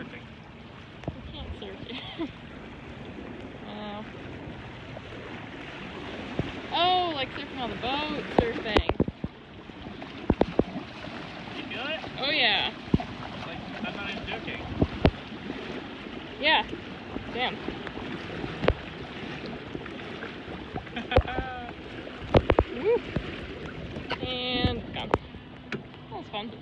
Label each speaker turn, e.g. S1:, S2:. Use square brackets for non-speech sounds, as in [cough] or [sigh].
S1: searching.
S2: You can't surf it. oh. Oh, like surfing on the boat, surfing.
S1: You feel it?
S2: Oh yeah.
S1: Like, I'm not even joking.
S2: Yeah. Damn.
S1: [laughs]
S2: and gone. That was fun.